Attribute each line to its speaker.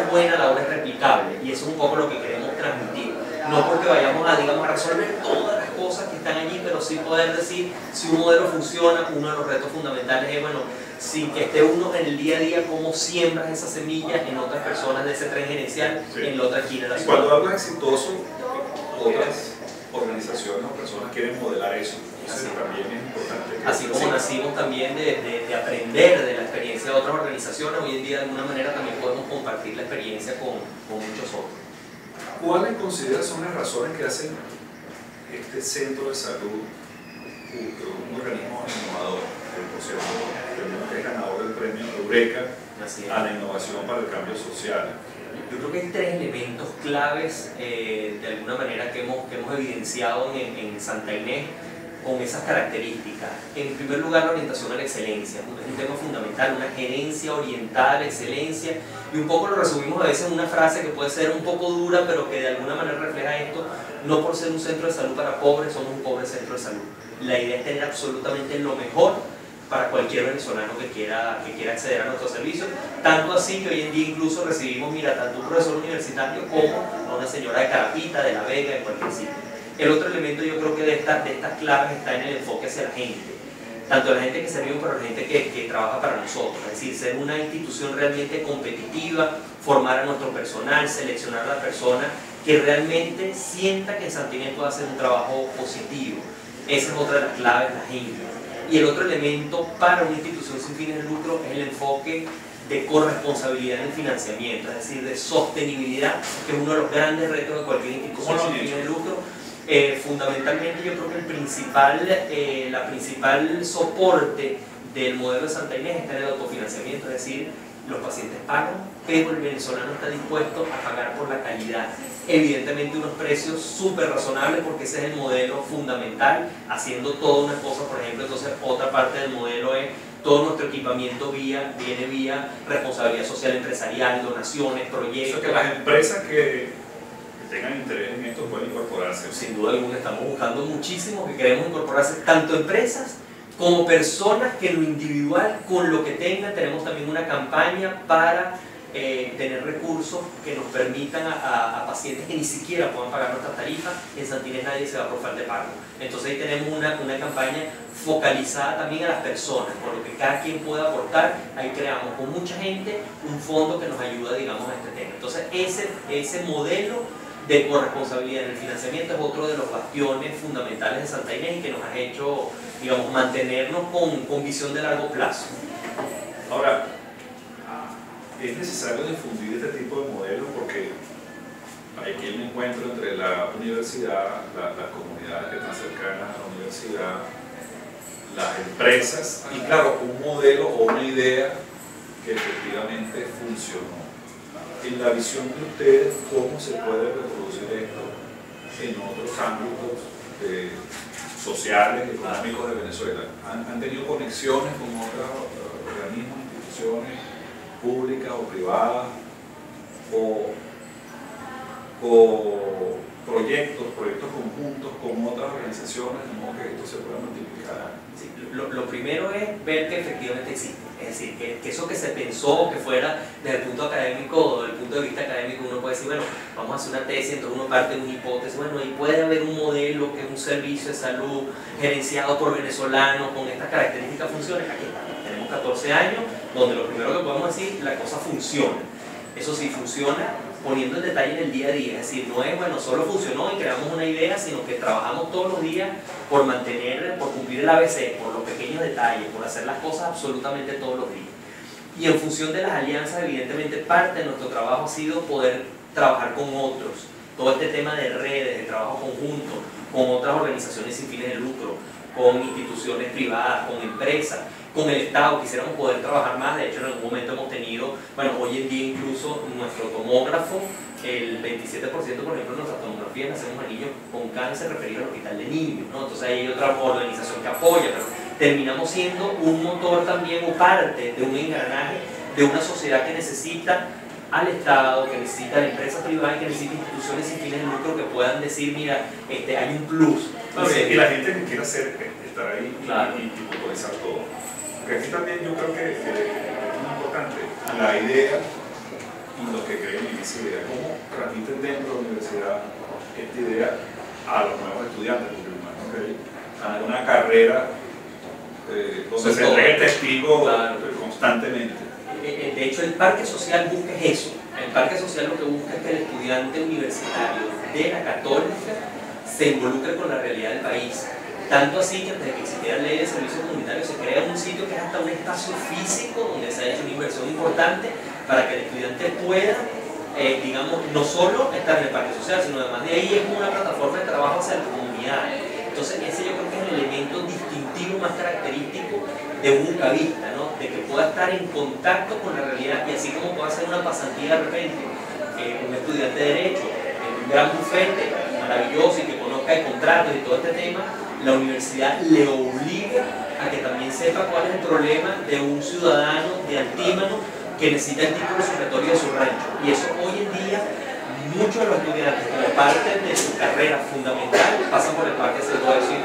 Speaker 1: es buena, la obra es replicable. Y eso es un poco lo que queremos transmitir. No porque vayamos a, digamos, a resolver todas las cosas que están allí, pero sí poder decir si un modelo funciona, uno de los retos fundamentales es, bueno, sin que esté uno en el día a día, cómo siembras esas semillas en otras personas de ese tren gerencial en la otra esquina de la
Speaker 2: ciudad. Cuando hablas exitoso, otras organizaciones o personas quieren modelar eso.
Speaker 1: Así como nacimos también de, de, aprender de la experiencia de otras organizaciones, hoy en día de alguna manera también podemos compartir la experiencia con, con muchos otros.
Speaker 2: ¿Cuáles consideras son las razones que hacen este centro de salud un, organismo innovador? Que por cierto, es ganador del premio Eureka a la innovación para el cambio social.
Speaker 1: Yo creo que hay tres elementos claves eh, de alguna manera que hemos, que hemos evidenciado en, en Santa Inés con esas características. En primer lugar, la orientación a la excelencia, es un tema fundamental, una gerencia orientada a la excelencia, y un poco lo resumimos a veces en una frase que puede ser un poco dura, pero que de alguna manera refleja esto, no por ser un centro de salud para pobres, somos un pobre centro de salud. La idea es tener absolutamente lo mejor para cualquier venezolano que quiera, que quiera acceder a nuestros servicios, tanto así que hoy en día incluso recibimos, mira, tanto un profesor universitario como a una señora de Carapita, de La Vega, de cualquier sitio. El otro elemento yo creo que de estas, de estas claves está en el enfoque hacia la gente, tanto la gente que servimos como la gente que, que, trabaja para nosotros, es decir, ser una institución realmente competitiva, formar a nuestro personal, seleccionar a la persona que realmente sienta que en Santinés puede hacer un trabajo positivo. Esa es otra de las claves, la gente. Y el otro elemento para una institución sin fines de lucro es el enfoque de corresponsabilidad en el financiamiento, es decir, de sostenibilidad, que es uno de los grandes retos de cualquier institución sin fines de lucro, eh, fundamentalmente yo creo que el principal, eh, la principal soporte del modelo de Santa Inés está en el autofinanciamiento, es decir, los pacientes pagan, pero el venezolano está dispuesto a pagar por la calidad. Evidentemente unos precios súper razonables porque ese es el modelo fundamental, haciendo todas unas cosas, por ejemplo, entonces otra parte del modelo es todo nuestro equipamiento vía, viene vía responsabilidad social empresarial, donaciones, proyectos.
Speaker 2: que las empresas que tengan interés en esto pueden incorporarse.
Speaker 1: Sin duda alguna estamos buscando muchísimo que queremos incorporarse, tanto empresas como personas que en lo individual, con lo que tengan, tenemos también una campaña para eh, tener recursos que nos permitan a, pacientes que ni siquiera puedan pagar nuestras tarifas, en Santines nadie se va a por de pago. Entonces ahí tenemos una, una campaña focalizada también a las personas, por lo que cada quien puede aportar, ahí creamos con mucha gente un fondo que nos ayuda, digamos, a este tema. Entonces ese, ese modelo de corresponsabilidad en el financiamiento es otro de los bastiones fundamentales de Santa Inés y que nos ha hecho, digamos, mantenernos con, con visión de largo plazo.
Speaker 2: Ahora, es necesario difundir este tipo de modelos porque hay aquí un encuentro entre la universidad, las comunidades que están cercanas a la universidad, las empresas y claro, un modelo o una idea que efectivamente funcionó en la visión de ustedes, cómo se puede reproducir esto en otros ámbitos eh, sociales, económicos de Venezuela. ¿Han, tenido conexiones con otros organismos, instituciones públicas o privadas? O, o proyectos, proyectos conjuntos con otras organizaciones, de modo que esto se pueda multiplicar.
Speaker 1: lo, lo, primero es ver que efectivamente existe. Es decir, que, que, eso que se pensó que fuera desde el punto académico, desde el punto de vista académico, uno puede decir, bueno, vamos a hacer una tesis, entonces uno parte de una hipótesis, bueno, ahí puede haber un modelo que es un servicio de salud gerenciado por venezolanos con estas características funciones. Aquí está, tenemos 14 años, donde lo primero que podemos decir, la cosa funciona. Eso sí, funciona poniendo el detalle en el día a día. Es decir, no es, bueno, solo funcionó y creamos una idea, sino que trabajamos todos los días por mantener, por cumplir el ABC, por los pequeños detalles, por hacer las cosas absolutamente todos los días. Y en función de las alianzas, evidentemente, parte de nuestro trabajo ha sido poder trabajar con otros. Todo este tema de redes, de trabajo conjunto, con otras organizaciones sin fines de lucro, con instituciones privadas, con empresas, con el Estado, quisiéramos poder trabajar más, de hecho en algún momento hemos tenido, bueno, hoy en día incluso nuestro tomógrafo, el 27% por ejemplo de nuestras tomografías hacemos a niños con cáncer referido al hospital de niños, ¿no? entonces hay otra organización que apoya, pero terminamos siendo un motor también o parte de un engranaje de una sociedad que necesita al Estado, que necesita a la empresa privada y que necesita instituciones sin fines de lucro que puedan decir, mira, este, hay un plus.
Speaker 2: y la gente que quiera hacer, estar ahí y, y, todo. Porque aquí también yo creo que, es muy importante la idea y los que creen en esa idea. ¿Cómo transmiten dentro de la universidad esta idea a los nuevos estudiantes? Porque imagino que una carrera eh, donde se entrega el testigo
Speaker 1: Claro.
Speaker 2: constantemente.
Speaker 1: Eh, eh, De hecho, el parque social busca es eso. El parque social lo que busca es que el estudiante universitario de la católica se involucre con la realidad del país. Tanto así que desde que existiera la ley de servicios comunitarios se crea un sitio que es hasta un espacio físico donde se ha hecho una inversión importante para que el estudiante pueda, eh, digamos, no solo estar en el parque social, sino además de ahí es una plataforma de trabajo hacia la comunidad. Entonces ese yo creo que es el elemento distintivo más característico de un bucavista, ¿no? de que pueda estar en contacto con la realidad y así como pueda hacer una pasantía de repente, eh, un estudiante de Derecho, en un gran bufete maravilloso y que conozca de contratos y todo este tema, la universidad le obliga a que también sepa cuál es el problema de un ciudadano de Antímano que necesita el título supletorio de su rancho. Y eso hoy en día muchos de los estudiantes como parte de su carrera fundamental pasan por el parque haciendo eso y